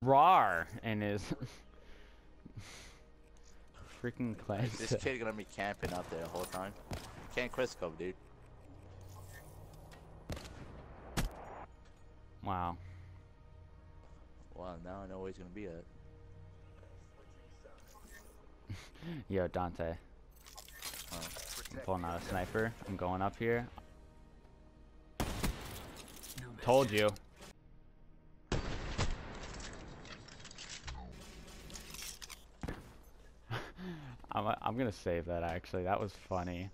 Rar and his freaking class. This kid gonna be camping out there the whole time. Can't Crisco, dude. Wow. Well, now I know where he's gonna be at. Yo, Dante. I'm pulling out a sniper. I'm going up here. Told you. I'm, uh, I'm gonna save that actually. That was funny.